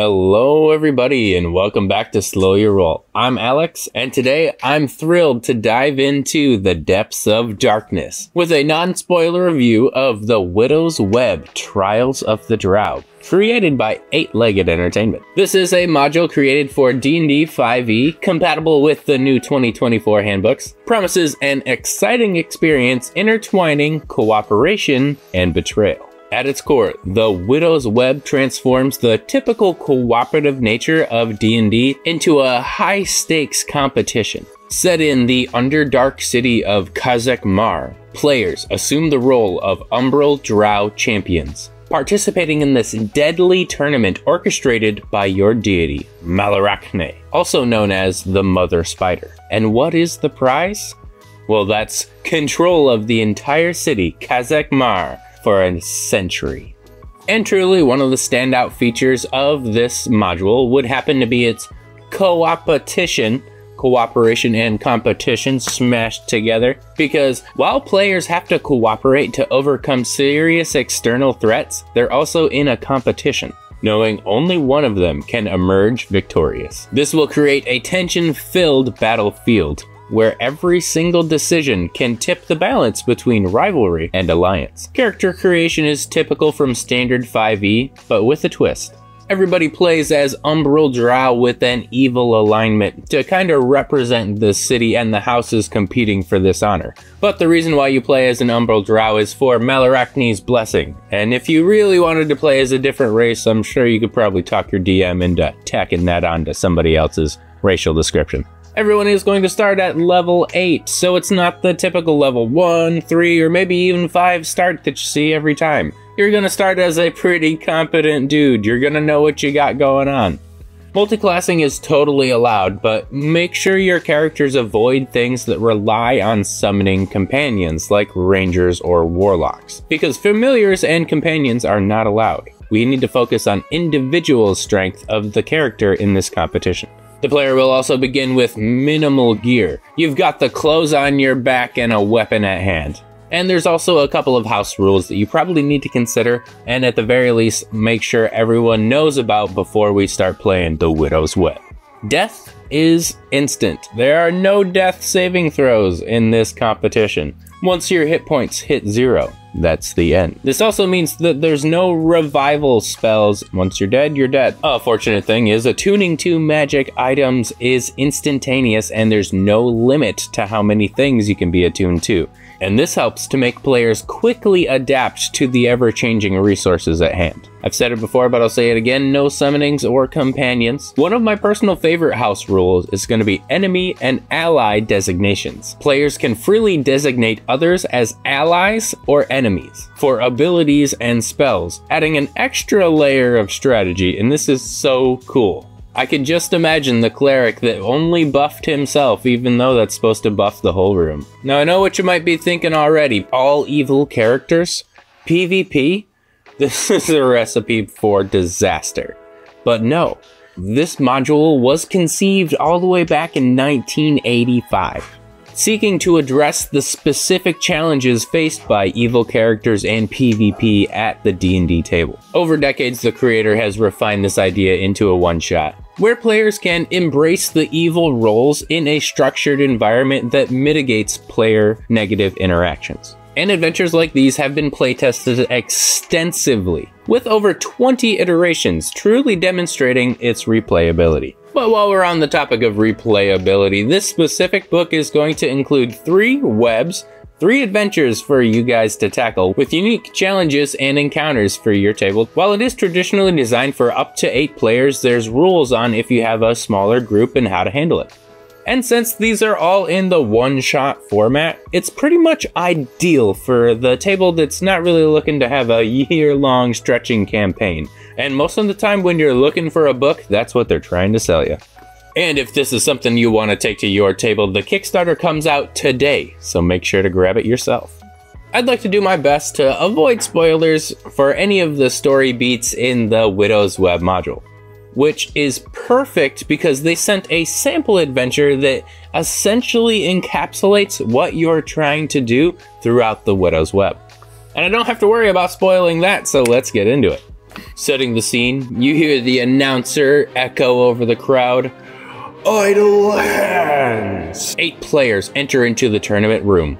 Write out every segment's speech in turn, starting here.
Hello, everybody, and welcome back to Slow Your Role. I'm Alex, and today I'm thrilled to dive into the depths of darkness with a non spoiler review of The Widow's Web Trials of the Drow, created by Eight Legged Entertainment. This is a module created for D&D 5e, compatible with the new 2024 handbooks, promises an exciting experience intertwining cooperation and betrayal. At its core, the Widow's Web transforms the typical cooperative nature of D&D into a high-stakes competition. Set in the underdark city of Kazek Mar, players assume the role of Umbral Drow champions, participating in this deadly tournament orchestrated by your deity, Malarachne, also known as the Mother Spider. And what is the prize? Well, that's control of the entire city, Kazek Mar, for a century. And truly, one of the standout features of this module would happen to be its co-opetition, cooperation and competition smashed together, because while players have to cooperate to overcome serious external threats, they're also in a competition knowing only one of them can emerge victorious. This will create a tension filled battlefield where every single decision can tip the balance between rivalry and alliance. Character creation is typical from standard 5e, but with a twist. Everybody plays as Umbral Drow with an evil alignment to kind of represent the city and the houses competing for this honor. But the reason why you play as an Umbral Drow is for Malarachne's blessing. And if you really wanted to play as a different race, I'm sure you could probably talk your DM into tacking that onto somebody else's racial description everyone is going to start at level 8, so it's not the typical level 1, 3, or maybe even 5 start that you see every time. You're gonna start as a pretty competent dude, you're gonna know what you got going on. Multiclassing is totally allowed, but make sure your characters avoid things that rely on summoning companions like rangers or warlocks, because familiars and companions are not allowed. We need to focus on individual strength of the character in this competition. The player will also begin with minimal gear. You've got the clothes on your back and a weapon at hand. And there's also a couple of house rules that you probably need to consider, and at the very least, make sure everyone knows about before we start playing The Widow's Web. Death is instant. There are no death saving throws in this competition. Once your hit points hit zero, that's the end. This also means that there's no revival spells. Once you're dead, you're dead. A fortunate thing is attuning to magic items is instantaneous and there's no limit to how many things you can be attuned to and this helps to make players quickly adapt to the ever-changing resources at hand. I've said it before, but I'll say it again, no summonings or companions. One of my personal favorite house rules is going to be enemy and ally designations. Players can freely designate others as allies or enemies for abilities and spells, adding an extra layer of strategy, and this is so cool. I can just imagine the cleric that only buffed himself, even though that's supposed to buff the whole room. Now, I know what you might be thinking already. All evil characters? PvP? This is a recipe for disaster. But no, this module was conceived all the way back in 1985 seeking to address the specific challenges faced by evil characters and PvP at the D&D table. Over decades, the creator has refined this idea into a one-shot, where players can embrace the evil roles in a structured environment that mitigates player negative interactions. And adventures like these have been playtested extensively, with over 20 iterations truly demonstrating its replayability. But while we're on the topic of replayability, this specific book is going to include three webs, three adventures for you guys to tackle, with unique challenges and encounters for your table. While it is traditionally designed for up to eight players, there's rules on if you have a smaller group and how to handle it. And since these are all in the one-shot format, it's pretty much ideal for the table that's not really looking to have a year-long stretching campaign. And most of the time when you're looking for a book, that's what they're trying to sell you. And if this is something you want to take to your table, the Kickstarter comes out today, so make sure to grab it yourself. I'd like to do my best to avoid spoilers for any of the story beats in the Widow's Web module, which is perfect because they sent a sample adventure that essentially encapsulates what you're trying to do throughout the Widow's Web. And I don't have to worry about spoiling that, so let's get into it. Setting the scene, you hear the announcer echo over the crowd. Idle hands! Eight players enter into the tournament room.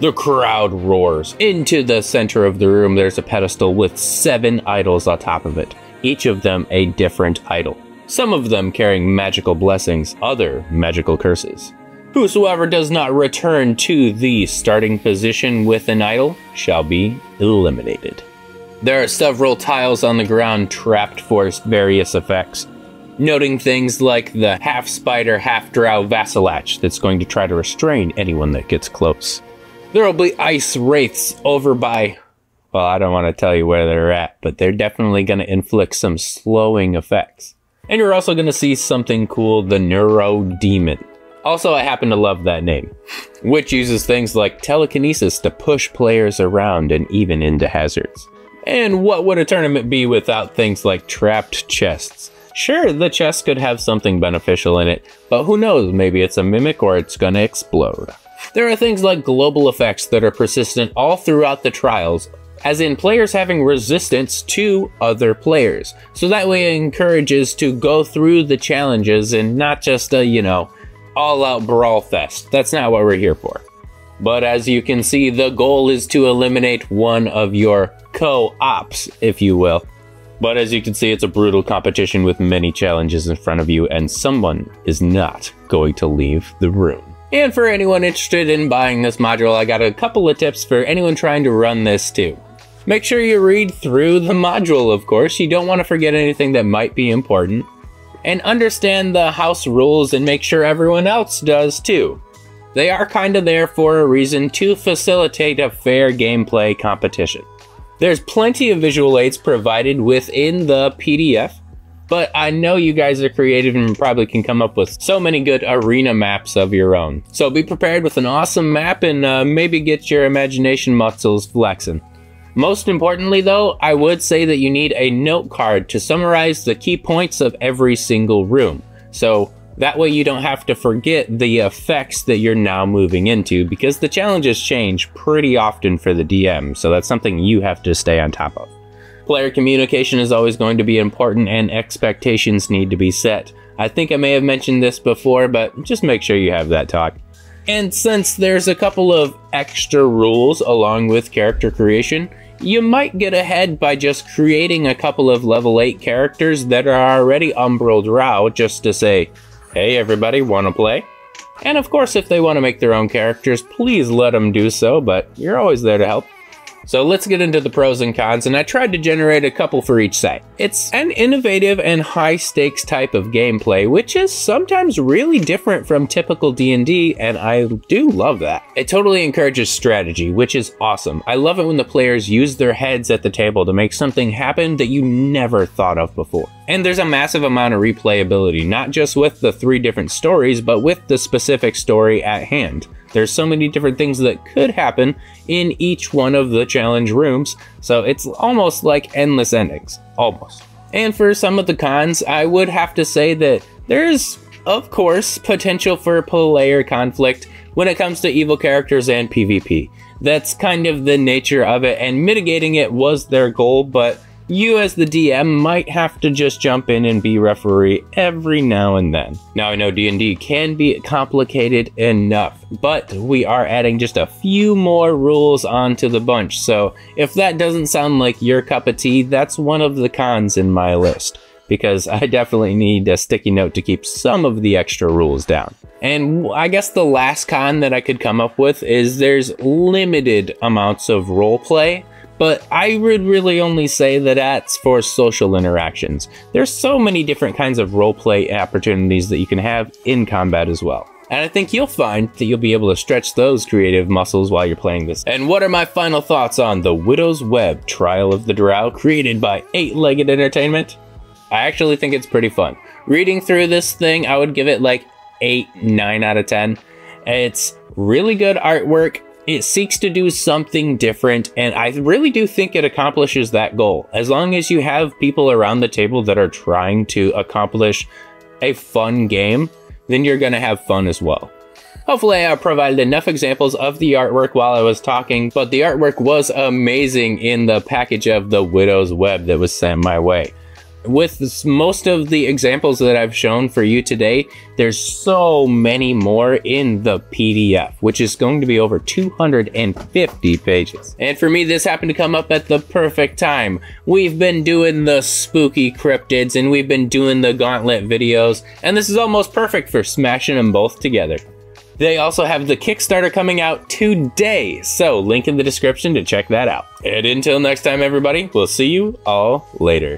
The crowd roars. Into the center of the room, there's a pedestal with seven idols on top of it, each of them a different idol. Some of them carrying magical blessings, other magical curses. Whosoever does not return to the starting position with an idol shall be eliminated. There are several tiles on the ground trapped for various effects, noting things like the half spider, half drow vassalach that's going to try to restrain anyone that gets close. There will be ice wraiths over by, well, I don't want to tell you where they're at, but they're definitely going to inflict some slowing effects. And you're also going to see something cool, the Neuro Demon. Also, I happen to love that name, which uses things like telekinesis to push players around and even into hazards. And what would a tournament be without things like trapped chests? Sure, the chest could have something beneficial in it, but who knows, maybe it's a mimic or it's gonna explode. There are things like global effects that are persistent all throughout the trials, as in players having resistance to other players. So that way it encourages to go through the challenges and not just a, you know, all out brawl fest. That's not what we're here for. But as you can see, the goal is to eliminate one of your co-ops, if you will. But as you can see, it's a brutal competition with many challenges in front of you, and someone is not going to leave the room. And for anyone interested in buying this module, I got a couple of tips for anyone trying to run this too. Make sure you read through the module, of course. You don't want to forget anything that might be important. And understand the house rules and make sure everyone else does too. They are kinda there for a reason to facilitate a fair gameplay competition. There's plenty of visual aids provided within the PDF, but I know you guys are creative and probably can come up with so many good arena maps of your own. So be prepared with an awesome map and uh, maybe get your imagination muscles flexing. Most importantly though, I would say that you need a note card to summarize the key points of every single room. So that way you don't have to forget the effects that you're now moving into because the challenges change pretty often for the DM, so that's something you have to stay on top of. Player communication is always going to be important and expectations need to be set. I think I may have mentioned this before, but just make sure you have that talk. And since there's a couple of extra rules along with character creation, you might get ahead by just creating a couple of level 8 characters that are already Umbral Drow just to say, hey everybody, wanna play? And of course, if they want to make their own characters, please let them do so, but you're always there to help. So let's get into the pros and cons, and I tried to generate a couple for each site. It's an innovative and high stakes type of gameplay, which is sometimes really different from typical D&D, and I do love that. It totally encourages strategy, which is awesome. I love it when the players use their heads at the table to make something happen that you never thought of before. And there's a massive amount of replayability, not just with the three different stories, but with the specific story at hand. There's so many different things that could happen in each one of the challenge rooms, so it's almost like endless endings. Almost. And for some of the cons, I would have to say that there's, of course, potential for player conflict when it comes to evil characters and PvP. That's kind of the nature of it, and mitigating it was their goal, but you as the DM might have to just jump in and be referee every now and then. Now I know D&D can be complicated enough, but we are adding just a few more rules onto the bunch. So if that doesn't sound like your cup of tea, that's one of the cons in my list because I definitely need a sticky note to keep some of the extra rules down. And I guess the last con that I could come up with is there's limited amounts of roleplay but I would really only say that that's for social interactions. There's so many different kinds of roleplay opportunities that you can have in combat as well. And I think you'll find that you'll be able to stretch those creative muscles while you're playing this. And what are my final thoughts on The Widow's Web Trial of the Drow created by Eight Legged Entertainment? I actually think it's pretty fun. Reading through this thing, I would give it like 8, 9 out of 10. It's really good artwork it seeks to do something different, and I really do think it accomplishes that goal. As long as you have people around the table that are trying to accomplish a fun game, then you're going to have fun as well. Hopefully I provided enough examples of the artwork while I was talking, but the artwork was amazing in the package of the Widow's Web that was sent my way with most of the examples that I've shown for you today, there's so many more in the PDF, which is going to be over 250 pages. And for me, this happened to come up at the perfect time. We've been doing the spooky cryptids and we've been doing the gauntlet videos, and this is almost perfect for smashing them both together. They also have the Kickstarter coming out today, so link in the description to check that out. And until next time, everybody, we'll see you all later.